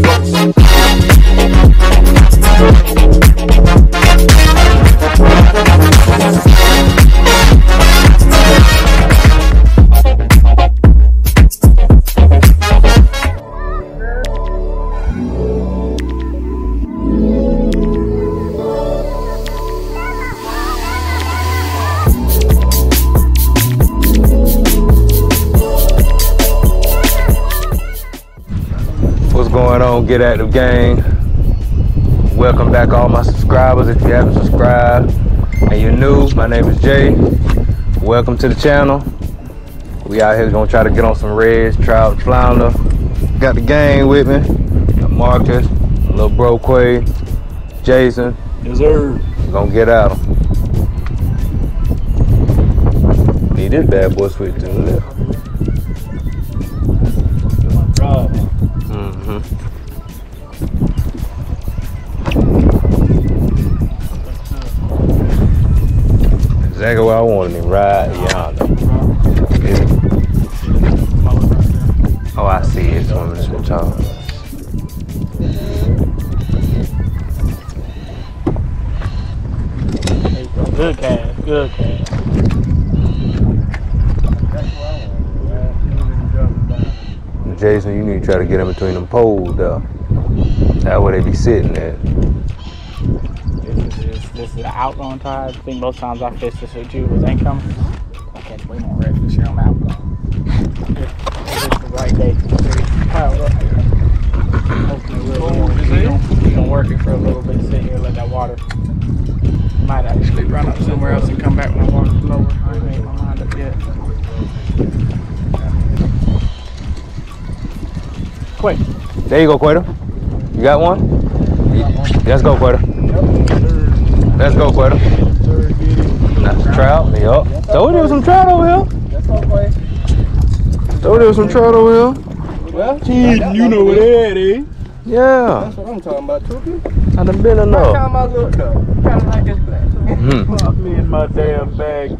What's Get Active Gang? Welcome back, all my subscribers. If you haven't subscribed and you're new, my name is Jay. Welcome to the channel. We out here gonna try to get on some reds, trout, flounder. Got the gang with me. Got Marcus, little bro Quay, Jason. Yes, sir. Gonna get at 'em. Need this bad boy switch to the left. Mm-hmm. Exactly where I wanted him, right yonder. Is it? Oh, I see it. Swimming in the. Good cast. Good cast. Jason, you need to try to get in between them poles though. That where they be sitting at. This is the outgoing tide. I think most times I fish this with you was income. I catch way more red this year on the outgoing. It's the right day. Piled up here. Hopefully we'll we gonna, we gonna work it for a little bit, sit here, let that water. Might actually run up somewhere else and come back when the water's lower. I ain't made my mind up yet. Quick. There you go, Quater. You got one? Let's go, Quater. Let's go, Quater. That's a trout. Yup. Told you there was some trout over here. Told you there was some trout over here. Well, Jeez, you know what that is. Yeah. That's what I'm talking about, too. I done been What enough. time I look though? Kind of like this black. Hmm. Me and my damn bag. As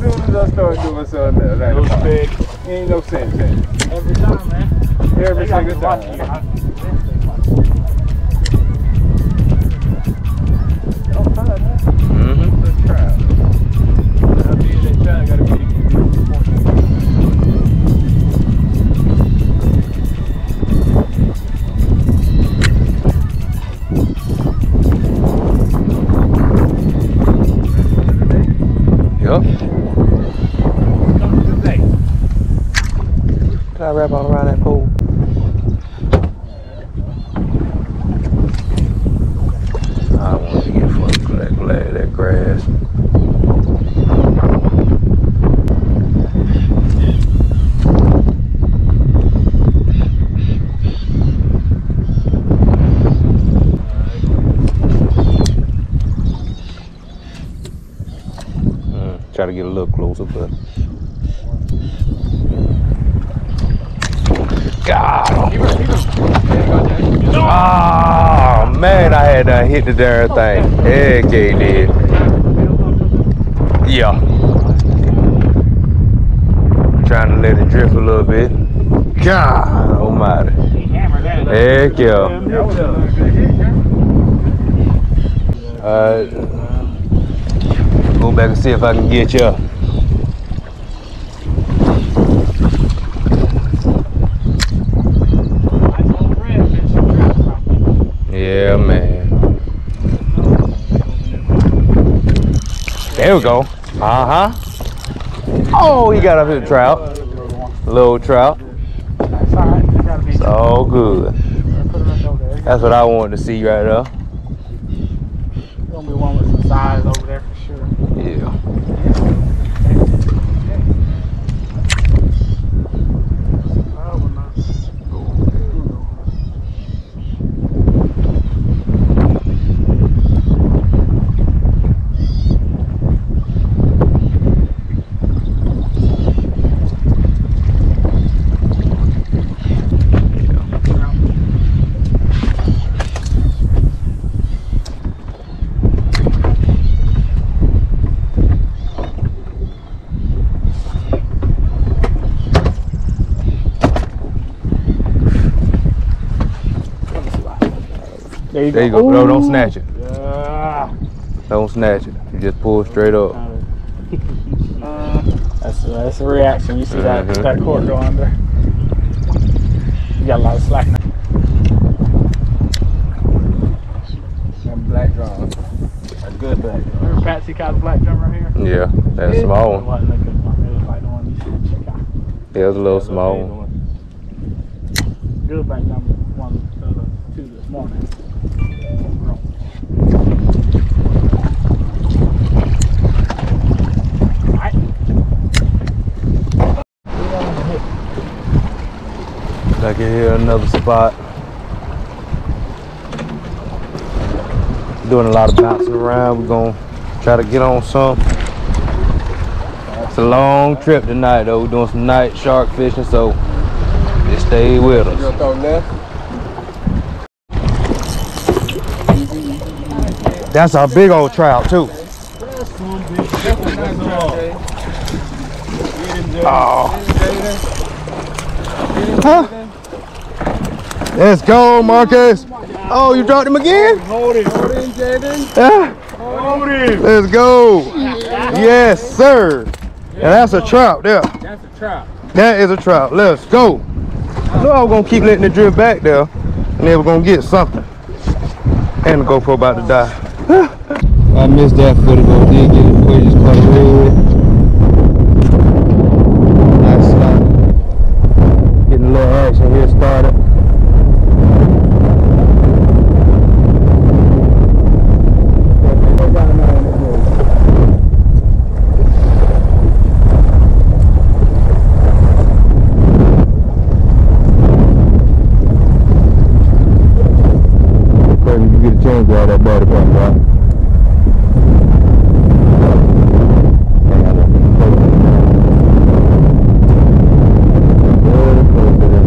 soon as I start doing something else, No like, spec. ain't no sense in it. Every time, man. Every They single me watching you. time. Try to wrap all around that pole. I want to get fucking glad that grass. Mm, try to get a little closer, but. God. Oh man, I had to hit the darn thing. Heck, yeah, did. Yeah. Trying to let it drift a little bit. God almighty. Heck yeah. Alright. Go back and see if I can get you. Yeah, man. There we go. Uh huh. Oh, he got up here trout. Little trout. It's all good. That's what I wanted to see right there. Gonna be one with some size over there There you There you go. go. No, don't snatch it. Yeah. Don't snatch it. You just pull straight up. That's that's a reaction. You see that Mhm. that cord go under. You got a lot of slack now. That black drum. A good black drum. Remember Patsy caught the black drum right here? Yeah, that's a small It one. wasn't a one. It was like the one you should check out. Yeah, it's a little small one. Good black drum one uh, two this morning. Alright. Hear another spot. Doing a lot of bouncing around. We're gonna try to get on some. It's a long trip tonight though. We're doing some night shark fishing, so just stay with us. That's a big old trout too. Oh. Huh? Let's go, Marcus. Oh, you dropped him again? Hold it. Hold it, Jaden. Yeah. Hold it. Let's go. Yes, sir. And that's a trout there. That's a trap. That is a trout. Let's go. I know I was gonna keep letting it drift back there, and then we're gonna get something. And the GoPro about to die. I missed that footage, but did get it. Just caught a red. Nice spot. Getting a little action here started. Crazy, you get a chance to have that body part, right? Hang on. Very close to this.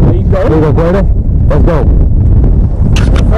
There you go. Here we go, Brady. Let's go.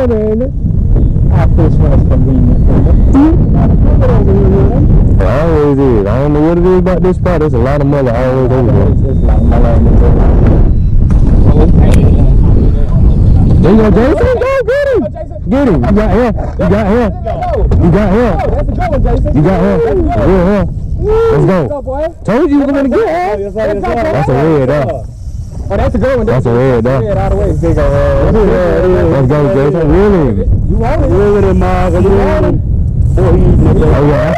corner, ain't it? I fish when it's convenient for me. Always is. I don't know what it is about this spot. There's a lot of mullet always over there. It's, it's like my land is There you go, Jason. Go get him. Get him. You got him. You got him. You got him. That's a good one, Jason. You got him. Yeah, him. Let's go. Go. Told you you were gonna get him. That's a red, though. Oh, that's a good one. That's a red, though. Red all the way. Big old Let's go, Jason. Really? You want it? Look at him, Mark. Look at him. Oh, yeah.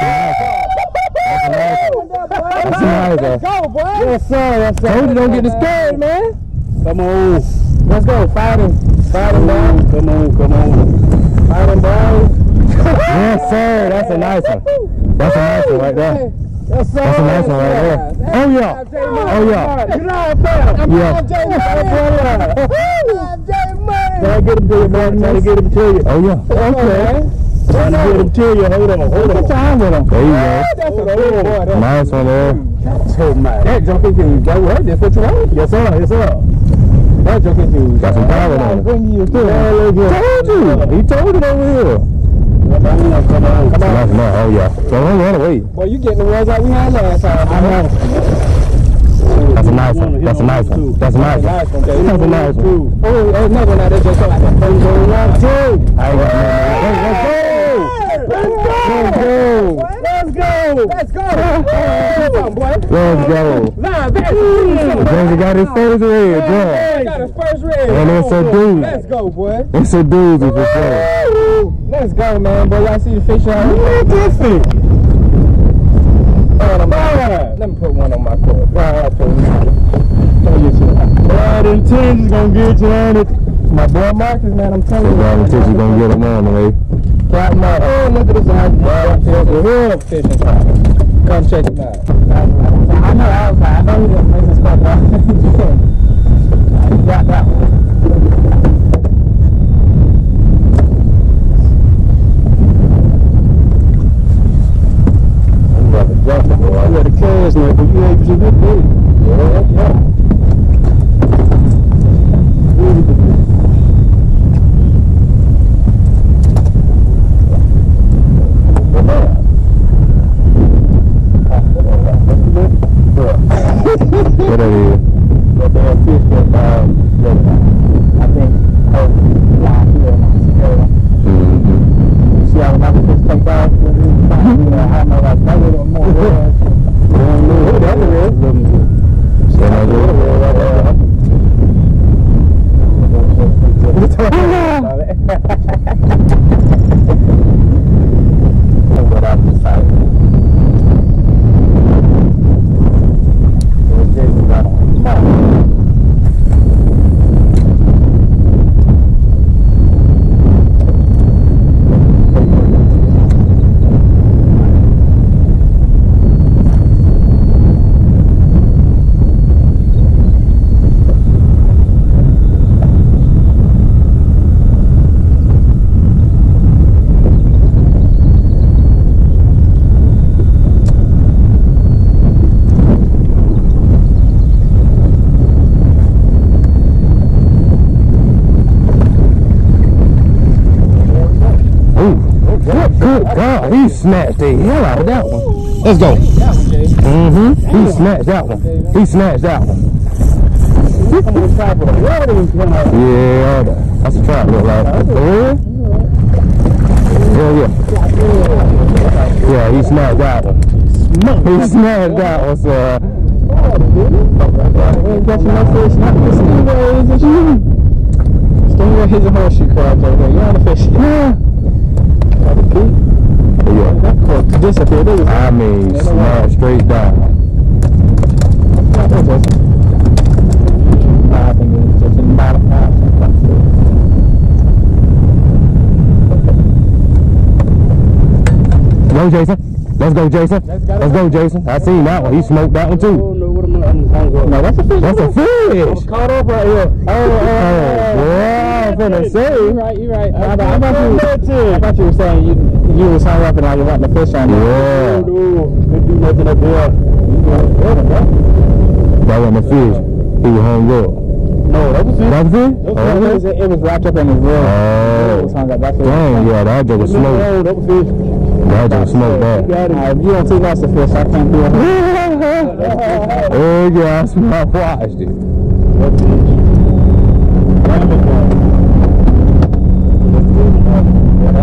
That's a nice one. That's a nice one. Go, boy. Yes, sir. Yes, sir. Told you don't get discouraged, man. Come on. Let's go. Fight him. Fight him down. Come on, come on. Fight him down. Yes, sir. That's a nice one. That's a nice one right there. That's a nice one right there. Oh, yeah. Oh, yeah. You know feel. I'm Yeah. Jay Money. I'm Jay Money. Try to get him to you, man. Try to get him to you. Oh, yeah. Okay. Try to get him to you. Hold on, hold on. time with him. There you go. That's a boy. That's Nice one there. so mad. That joke is you. Joe, right? That's what you want? Yes, sir. Yes, sir. That joke is you. Got some power on it. Bring you too. Told you. He told it over here. Come on, come on. Come on. Oh, yeah. Don't run, run away. Boy, you getting the ones like we had last time. I know. That's a nice one. That's a nice one. That's a nice one. One. That's a nice one. Oh, oh there's another one out there just like that. One, two. I ain't got nothing. Let's go. Let's go. Let's go. Come on, boy. Let's go. Nah, that's James got his first red, Got bro. his first red. And it's a dude. Let's go, boy. It's a doozy for sure. Let's go, man. Boy, y'all see the fish out here? This thing. Hold on, man. Let me put one on my court. Right, I'll put one. Let me get you. Bad intentions gonna get you on it. My boy Marcus, man, I'm telling So you. bad intentions gonna get him on the oh, look at this out here. The real fishing. Come check it out. I know, I was like, I know you didn't make this out. You got that one. I'm about to drop it, boy. You got a cash now, but you ain't too good, baby. Yeah, yeah. What that is? That damn fish that, um, that, I think, oh, down here in Mexico. Mm-hmm. You see how the other fish take off? You know, I know like that little more. Who that is? Say no good. What I'm deciding. Ooh, good, good God, he snatched the hell out of that one. Let's go. Mm-hmm. He snatched that one. He snatched that one. Yeah, that's a trap look like. Oh, yeah? Yeah, yeah. Yeah, he snatched that one. He snatched that one, so. Stingray is a horseshoe crab over there. You want to fish? Yeah. Yeah. That cork disappeared. It I mean, snatched straight down. I think it was just in the bottom half. Go, Jason. Let's go, Jason. Let's go, Jason. I seen that one. He smoked that one too. No, that's a fish. That's a fish. caught up right here. Oh, Oh, boy, I'm finna You say. right, you right. I, I, thought you, I thought you were saying you you was hung up and now you want the fish on there. Yeah, do nothing up there. that wasn't a fish. He was hung up. No, that was it. That was it? It was, Oh, it was, it was wrapped up in his room. Oh. It was hung up. That's. Dang, yeah, that joke was smoke. No, that was it. That joke smoked that. Alright, you don't take us to fish, I can't do it. oh yeah, I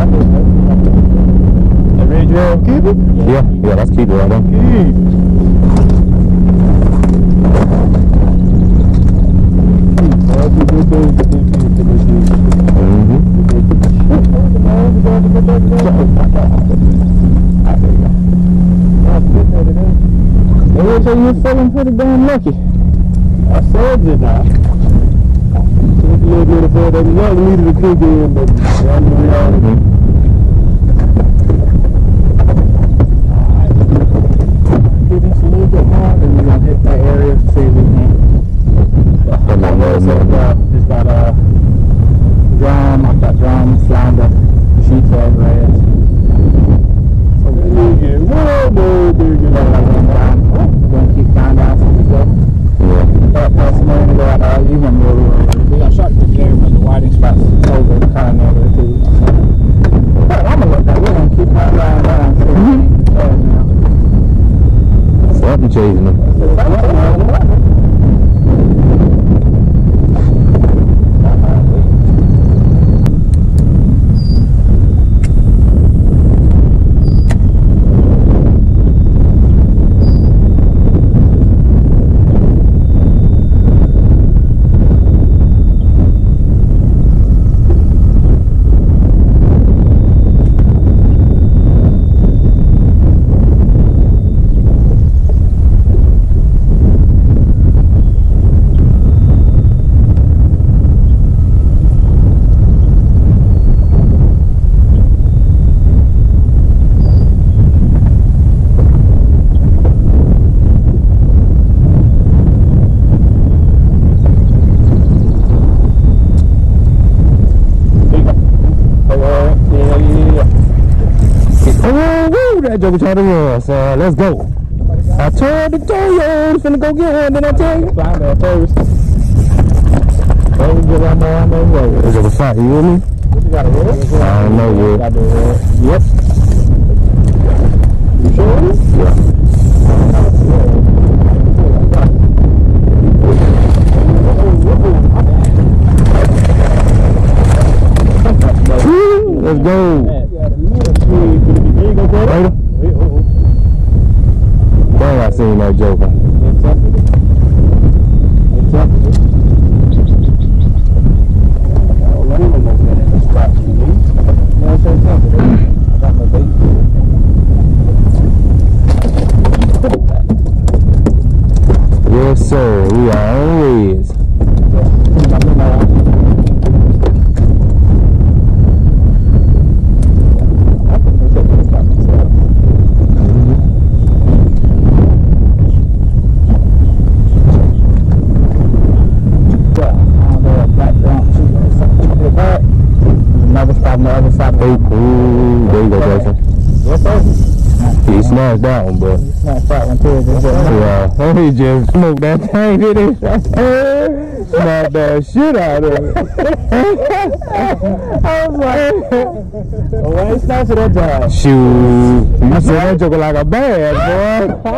sm- I watched it. Yeah, yeah, that's keep it right there. Mm-hmm. Say you're feeling pretty damn lucky. I said it now. Took a little bit of that. Young needed to cook in, but I mean, uh, Come on, man, man, man. Just got a drum, I've got drum, flounder, sheets of reds. So we're gonna nigga, whoa, no, nigga. go like one time. We're gonna keep finding out some stuff. Yeah. Start passing more and go out, uh, you remember where we were. We got shot to there, but the whiting spots over the kind of over too. But I'm gonna look that, we're gonna keep my line down. see. Uh, you know. Something chasing them. Oh, woo, that joker tried to run, uh, son. Let's go. I told the Toyo, finna go get one, didn't I tell you? Find that first. We get one more on the road. Is it a fight, you with me? You got a red? I don't know yet. Got the red. Yep. You sure? Yeah. Let's go. Later. Seen that joker. Yes, sir. We are on Reds. Another spot on the other side of Hey, the ooh, there you go, Jason. Yes, sir. He smashed that one, but Smash that one too. Just get yeah, he just smoked that thing, did he? Smacked that shit out of it. I was like, oh, why ain't snatching that job? Shoot, you said that joker like a bad boy.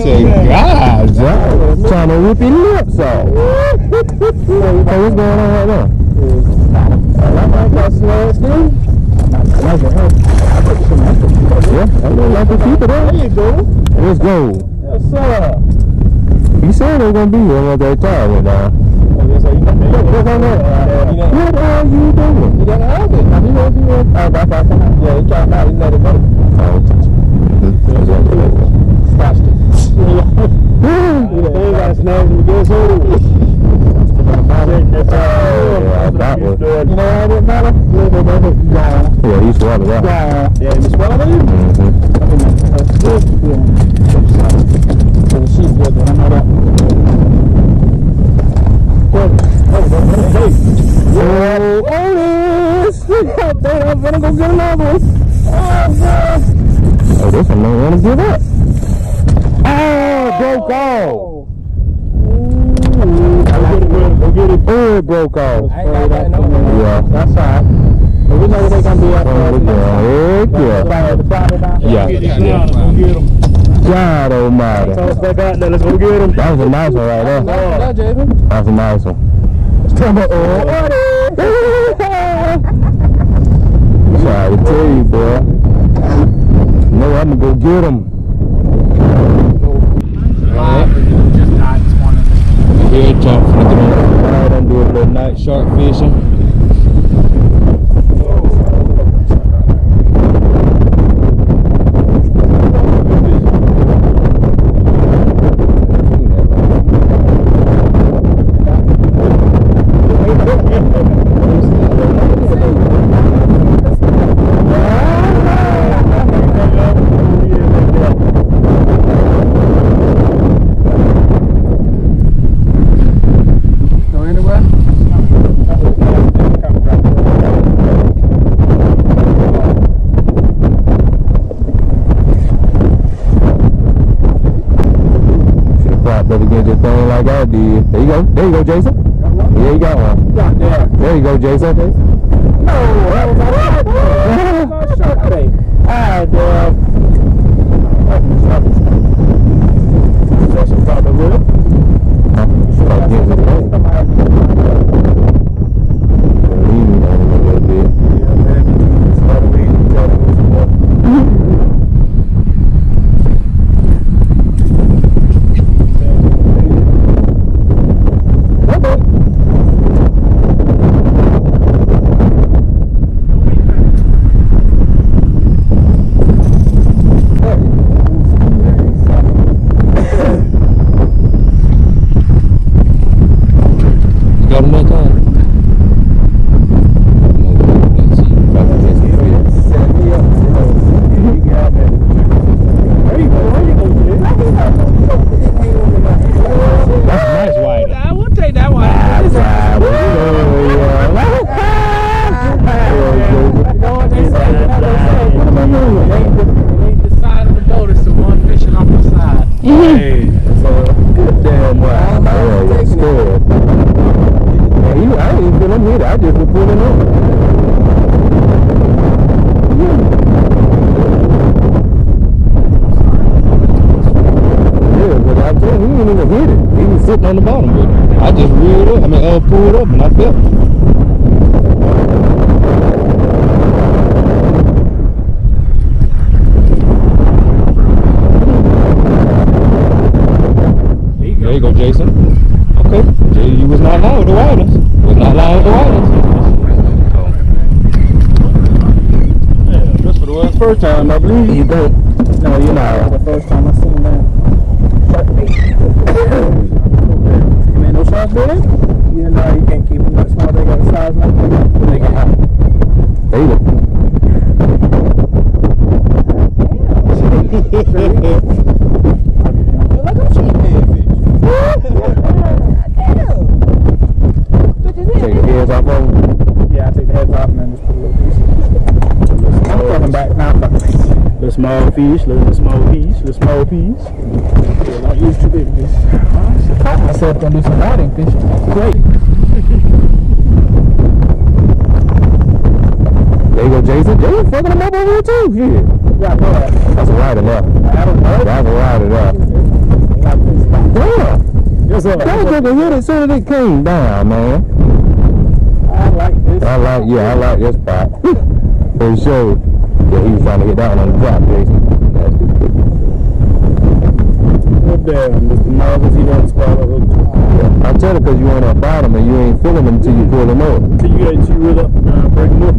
Say, God, John, trying to whip your lips off. Hey, what's going on right now? Yeah, I look like a it up. There you go. Let's go. Yes, sir. You said they were gonna be here that tire went down. What's on that? What are you doing? Got to have it. Want? Oh, that's all. Yeah, he came out. He let it go. Scratched it. Yeah, they got snags and that why it didn't matter? Yeah. Yeah, he swallowed that. Yeah. Yeah, you swallowed it? Mm-hmm. That's good. Yeah. So sheep was I know that. Good. Oh, Otis! I think I'm gonna go get another one. Oh, God. Oh, this one don't want to give up. Oh, broke off. Go get it. Oh, it broke off. I ain't got that no more. Yeah. That's all right. But we know they're gonna be up Oh, there. Heck yeah. By the Friday night. Yeah. Go get them. God almighty. Toss back out there. Let's go get them. That was a nice one right there. That, Jason. That was a nice one. Come on. Oh, Try to tell you, boy. No, I'm gonna go get him. Just died this morning. Good jump from the ground. I'm doing a little night shark fishing. Go anywhere? Should have popped up against your thing like I did. There you go. There you go, Jason. Yeah, you got one. There you go, Jason. No, Ah, damn. That's about the wood. Huh? Popped against your thing. Leaning on it a little bit. Got him that time. Let's see. Popped against the fish. That's a nice white. I will take that one. That's right. Oh, yeah. They ain't the side of the boat, it's the one fishing off the side. Hey, damn right. Yeah, you're scared. Yeah, you, I ain't even feel him either. I just was pulling up. Yeah, but I tell you, he didn't even hit it. He was sitting on the bottom with it. I just reeled up, I mean, uh, pulled up and I felt it. There you go, Jason. Okay. Jay, you was not lying with the wireless. Was not lying with the wireless. Yeah, this for the first time, I believe. You don't. No, you're not. The first time I seen that. You mean no shark billy? Yeah, no, you can't keep them that small. They got a size like that. They There you go. Take the heads off of him. Yeah, I take the heads off and then just put a little piece. I'm coming back now. Little small fish, little small piece, little small piece. Yeah, don't use too big of this. I caught myself gonna do some whiting fishing. Great. There you go, Jason. Jason fucking him up over here too. Shit. Yeah, go ahead. That's a rider there. I don't know. That's a rider there. Damn. Yes, sir. That was just hit as soon as it came down, man. I like this. I like, yeah, I like this spot. For sure. Yeah, he was trying to get that one on the drop, Jason. Oh, damn. Mr. Marvin, he done swallow hook. I'm telling you, because you on that bottom and you ain't feeling them until you pull them up. Till you get you reel up, uh, break them up.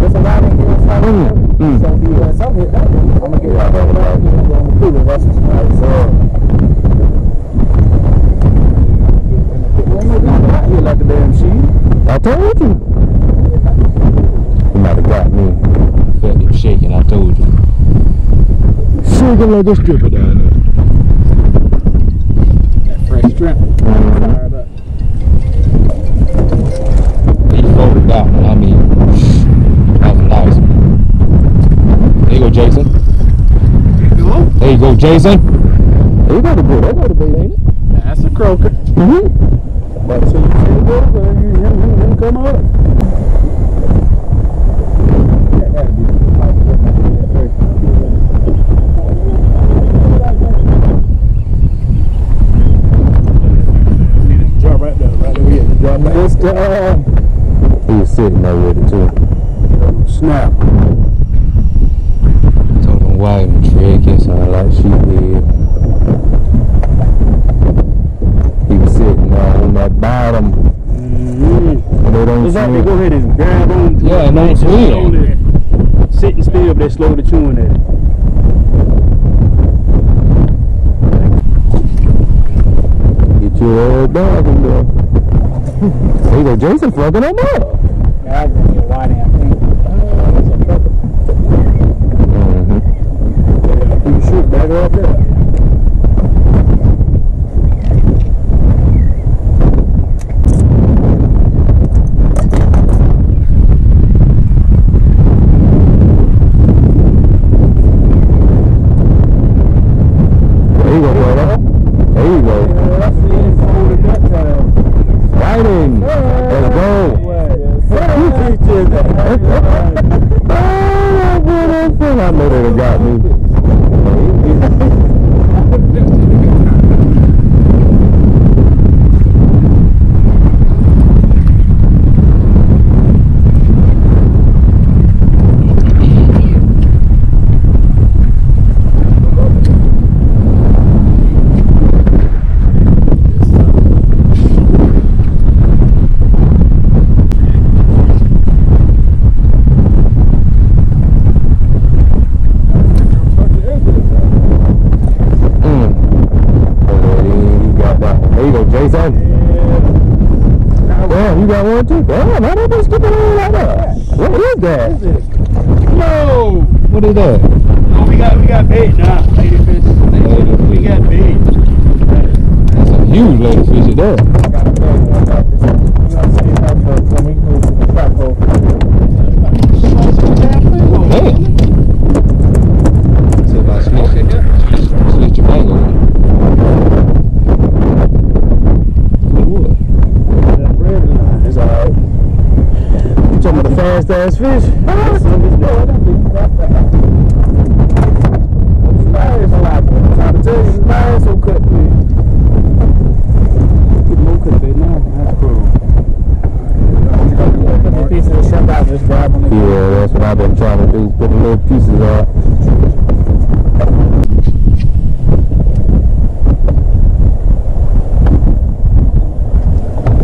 There's a lot in here. Mm, mm. So, he, uh, some hit that. I'm gonna get right over there. I'm gonna pull the rest of the Here like a damn. I told you. You might have got me. Felt him shaking, I told you. Shaking like a stripper down there. That fresh strength. Fired up. He folded that one. I mean, that was nice. There you go, Jason. There you go, Jason. He got a good. That got a bait, ain't it? That's a croaker. Mm-hmm. But so you can't go there. You him, him, him come up. That gotta be Drop right there, right there. Yeah, drop back. This time. He was sitting there with it too. Snap. Told him why I'm tricky, so I like sheep head. He was sitting there on that bottom. Mm-hmm. And they don't It's like they go ahead and grab on. Yeah, and don't swim. Sitting still, but they slowly chewing at it. Get your old dog in there. There you go, Jason fucking him up. Yeah, I can get wide damn thing. It's a trucker. Mm-hmm. You shoot back up there. There you go, brother. There you go. Fighting. Let's go. Oh, that fun. I know they got me. Mm. Oh, he- he got that one. There you go, Jason. Damn, you got one too. Damn, how that been skipping around like that? What is that? No! What is that? Oh, we got we got bait now. Lady fish. We got bait. That's a huge lady fish at that. Damn. See if I switch it. Switch your finger. Wood. It's alright. You talking about the fast ass fish? Trying to tell you, it's nice or cut fish. Get more cut bait now. That's cool. Put the piece of the shrimp out, just grab them. Yeah, that's what I've been trying to do. Put little pieces out.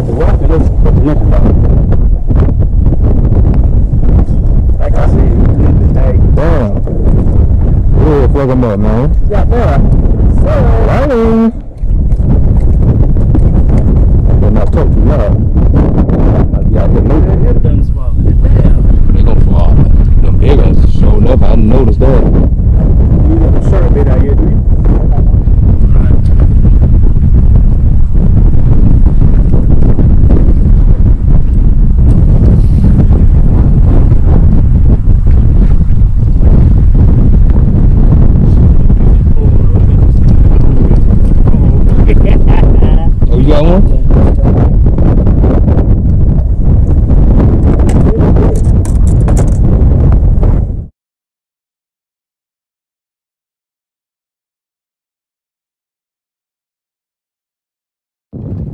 The rock is just nothing about it. Like I said, you need the tag. Damn. Yeah, plug them up, man. Yeah, there. Riley. Better not talk too loud. I'll be out there moving. They gonna fall. Them big ones showing up. I didn't that. You got the shark bait out here, do you? Oh, you got one?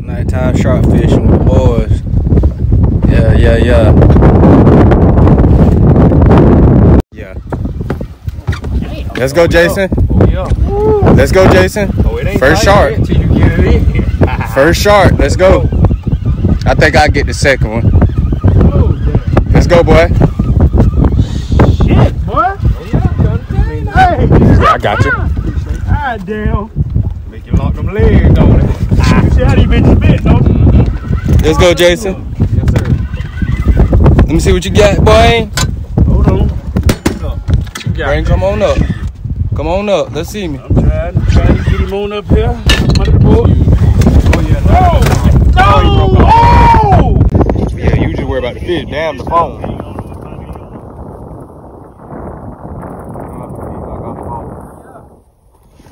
Nighttime shark fishing with the boys. Yeah, yeah, yeah. Yeah. Oh, oh, Let's go, Jason. Oh, yeah. Let's go, Jason. Oh, First shark. yet till you get it in. First shark. Let's go. I think I get the second one. Oh. Let's go, boy. Shit, boy. Hey, I got you. God damn. Make you lock them legs, don't it? You see how these bitches bit, don't you? Let's go, Jason. Yes, sir. Let me see what you got, boy. Hold on. Bring, come on up. Come on up. Let's see me. I'm trying, trying to get him on up here. Under the boat. Oh, yeah. No! No! Oh! Yeah, you just worry about the fish. Damn the phone.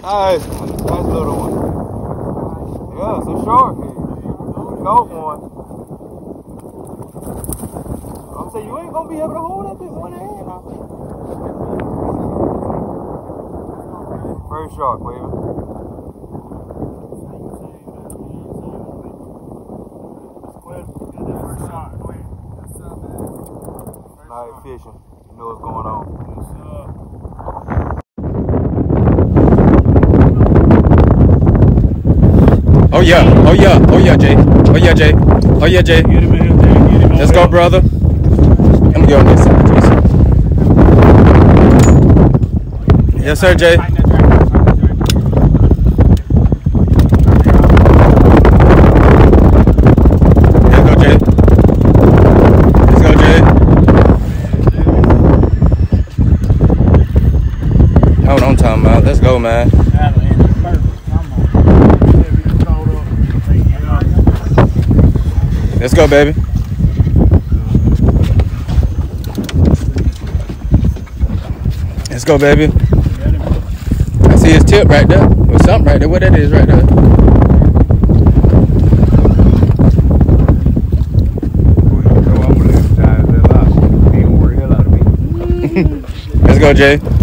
Nice one. Nice little one. Yeah, it's a short. Short one. I'm saying you ain't gonna be able to hold that thing one hand. Sharp, baby. Night fishing. Know what's going on. Oh yeah, oh yeah, oh yeah, Jay. Oh yeah, Jay. Oh yeah, Jay. Let's go, brother. I'm on this side, Jason. Yes, sir, Jay. Tighten that drag. Tighten that drag. Let's go, Jay. Let's go, Jay. Hold on, time out. Let's go, man. That'll end it perfect. Come on. Let's go, baby. Let's go, baby. I see his tip right there. Or something right there. What that is right there. Let's go, Jay.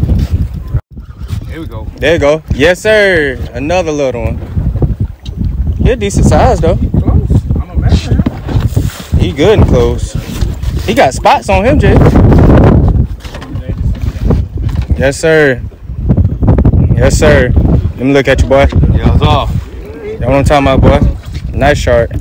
Here we go. There you go. Yes, sir. Another little one. He a decent size though. Close. I'm a measure him. He good and close. He got spots on him, Jay. Yes, sir. Yes, sir. Let me look at you, boy. Yeah, it's off. That what I'm talking about, boy. Nice shark.